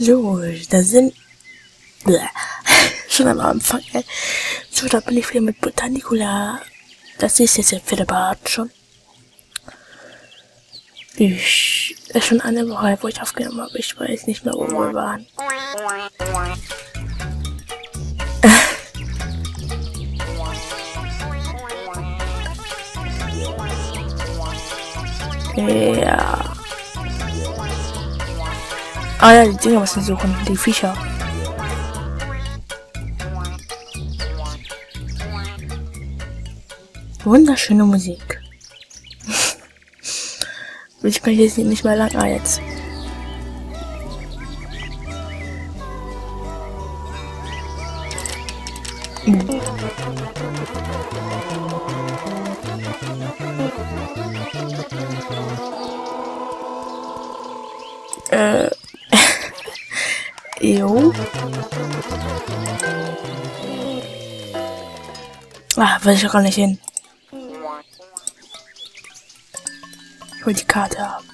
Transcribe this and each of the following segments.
So, da sind. Bäh. Schon am Anfang, ey. So, da bin ich wieder mit Botanicula. Das ist jetzt der vierte Part schon. Ich. ist schon eine Woche, wo ich aufgenommen habe. Ich weiß nicht mehr, wo wir waren. Ja. Ah ja, die Dinger müssen suchen, die Viecher. Wunderschöne Musik. ich kann jetzt nicht mehr lang. Ah, jetzt. Jo. Ah, will ich gar nicht hin. Ich will die Karte haben.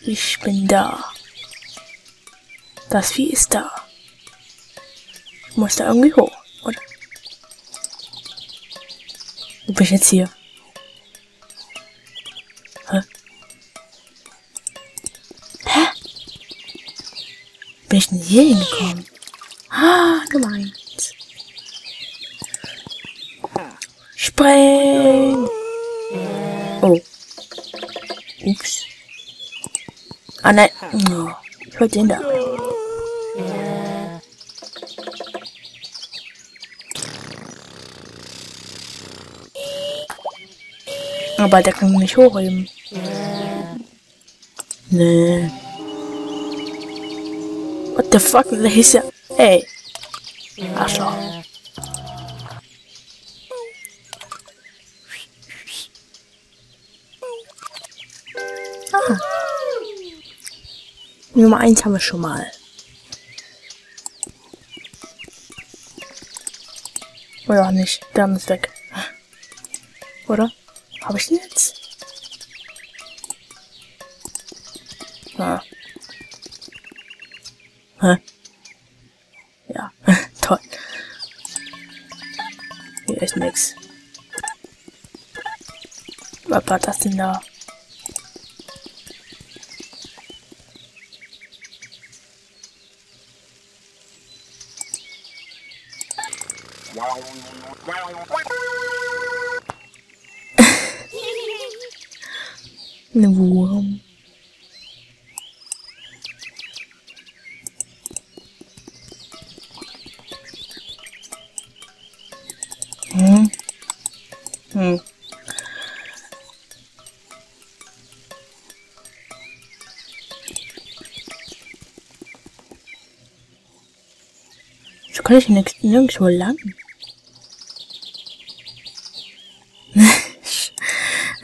Ich bin da. Das Vieh ist da. Ich muss da irgendwie hoch, oder? Wo bin ich jetzt hier? Bin ich denn hier hingekommen? Ah, gemeint. Spring! Oh. Ups. Ah nein. Oh, ich wollte den da. Aber der kann mich hochheben. Nee. What the fuck? Der hieß ja. Ey. Arschloch. Ah. Nummer 1 haben wir schon mal. Oder auch nicht. Der ist weg. Oder? Habe ich den jetzt? Ah. Ja, toll. Hier ist nix. Was war das denn da? Ein Wurm. Hm. So kann ich nix, nirgendwo lang.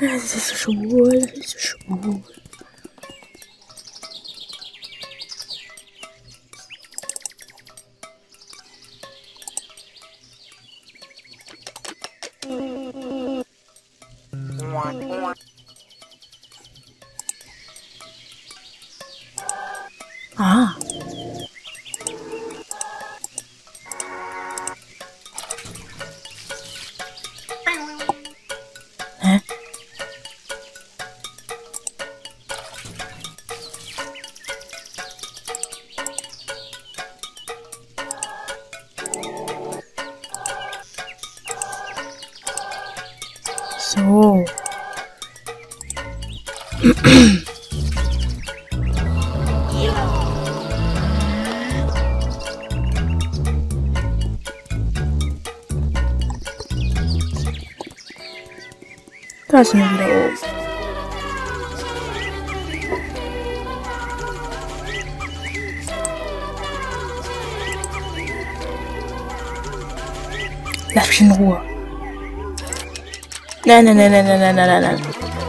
Das ist so schwul, das ist so schwul. 啊！哦。So Da sind wir wieder oben. Lass mich in Ruhe. Nein, nein, nein, nein, nein, nein, nein, nein,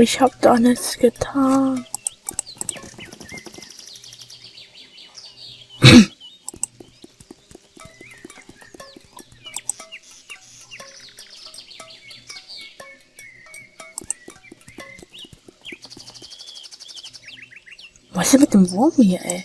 Ich hab doch nichts getan. Was ist mit dem Wurm hier, ey?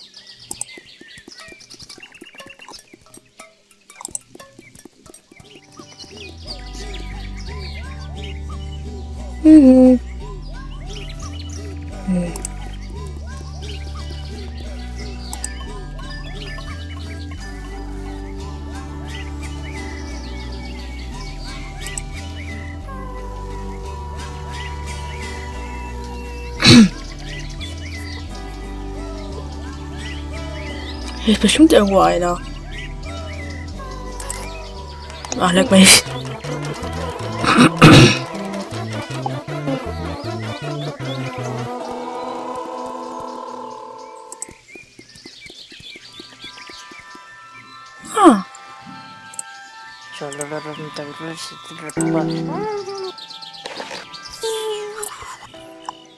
Hier ist bestimmt irgendwo einer. Ach, leck mich. ah,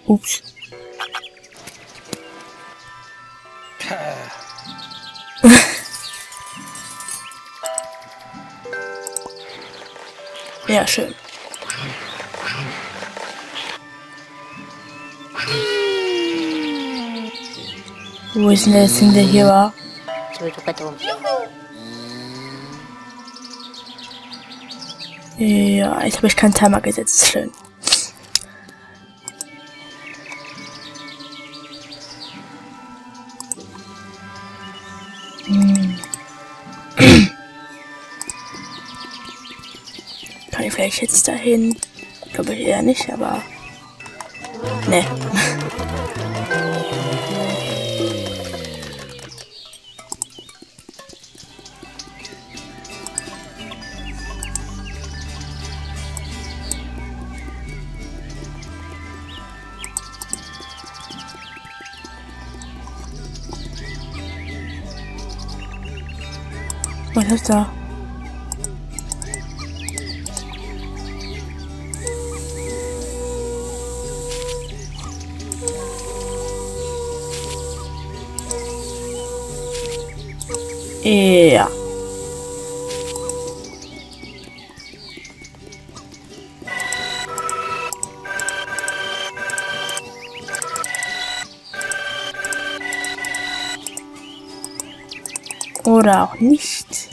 ups. Ja, schön. Wo ist denn der Ding, der hier war? Ja, jetzt habe ich keinen Timer gesetzt. Schön. Ich jetzt dahin? Glaube ich eher nicht, aber. Ne. Was ist da? Oder auch nicht.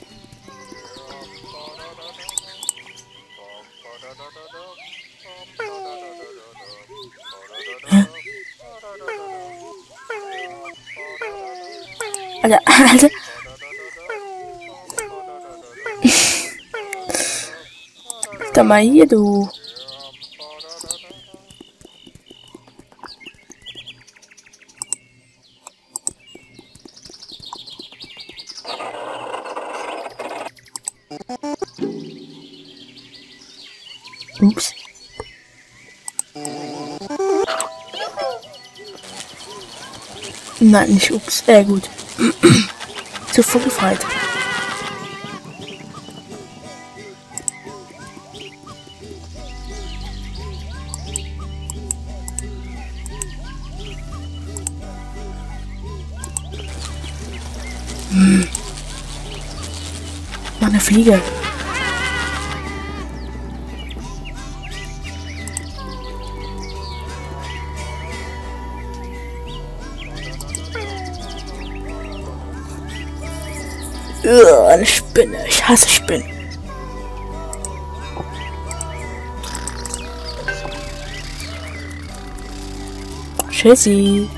Alter, Alter. Guck mal hier, du. Nein, nicht ups. Äh, gut. Zu vogelfreit. Hm. Noch eine Fliege. Spinne. Ich hasse Spinnen. Tschüssi.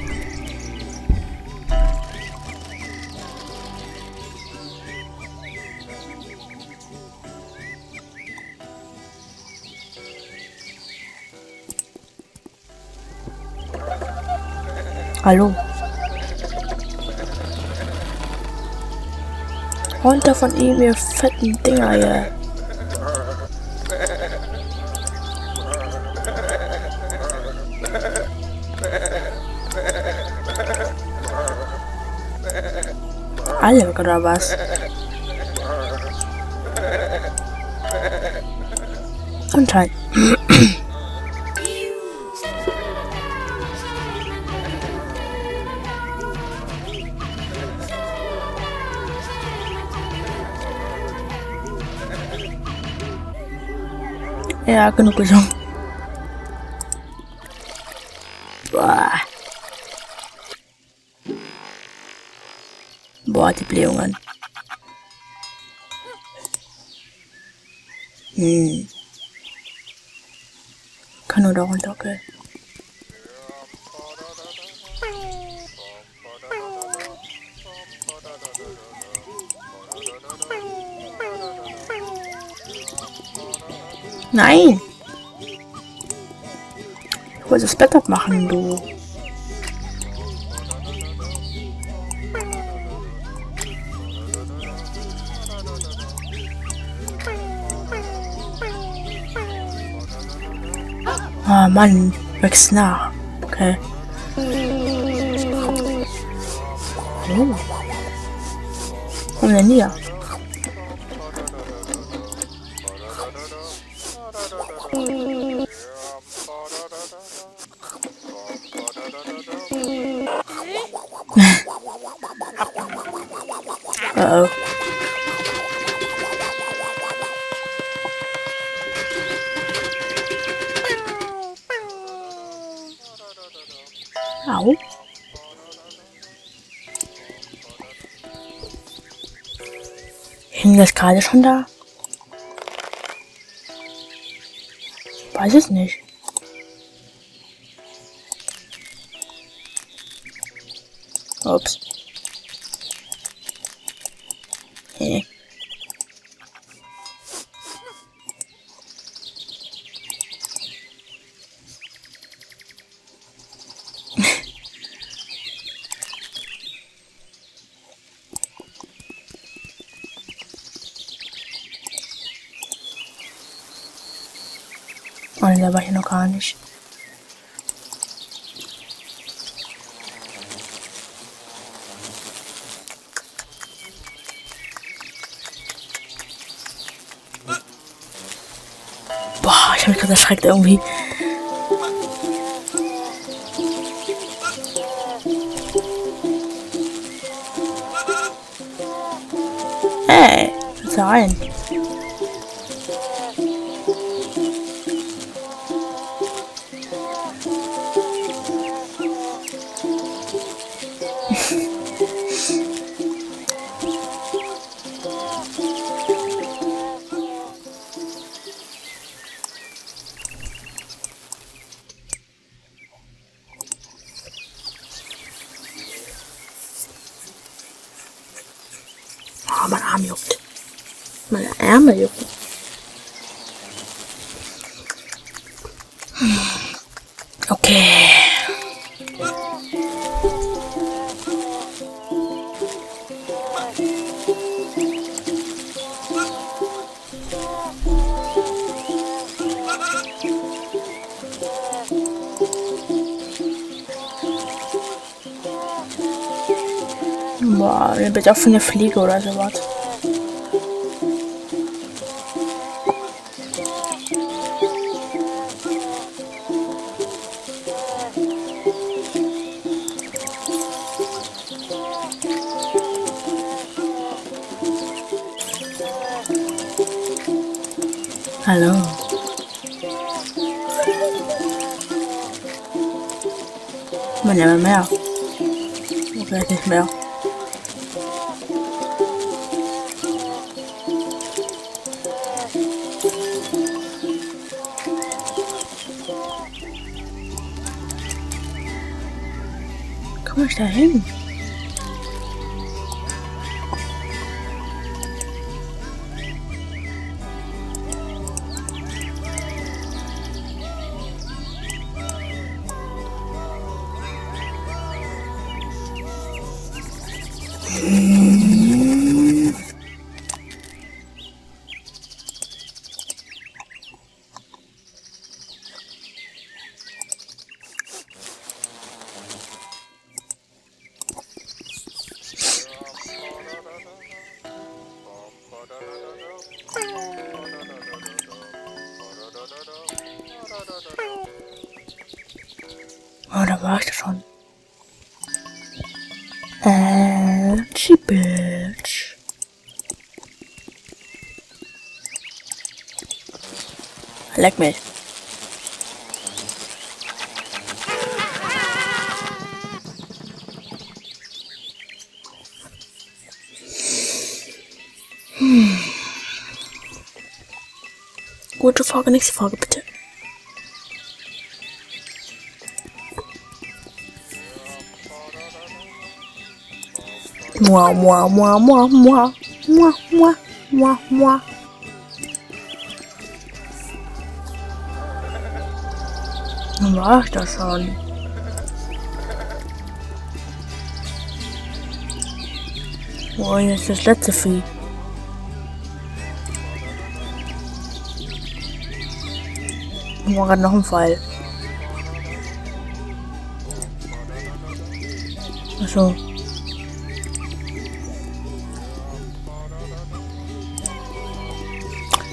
Hallo. Runter von ihm, ihr fetten Dinger hier. Alle oder was? Anscheinend. Ja, genug gesungen. Boah. Boah, die Blähungen. Hm. Kann nur da runter, okay. Nein! Ich wollte das Bett abmachen, du. Ah, Mann, wächst nach. Okay. Oh. Komm denn hier? Uh-oh. Au. Hing das gerade schon da? Weiß es nicht. Ups. Hey. Oh, der war hier noch gar nicht. Mich gerade erschreckt irgendwie. Hey, du rein? Ärmel jucken. Okay. Boah, der wird auch von der Fliege oder sowas. Hallo. Man ja mehr. Vielleicht nicht mehr. Komm ich da hin? Oh, da war ich schon. Äh, Bitch. leck mich. Gute Frage, nächste Frage bitte. Mua, mua, mua, mua, mua, mua, mua, mua, mua. Dann war ich das schon. Wo ist das letzte Vieh? Gerade noch ein Fall. Achso.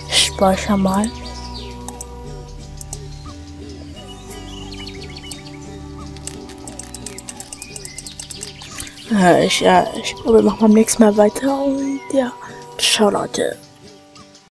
Speicher mal. Ich, ja, ich glaube, wir machen beim nächsten Mal weiter und ja, ciao Leute.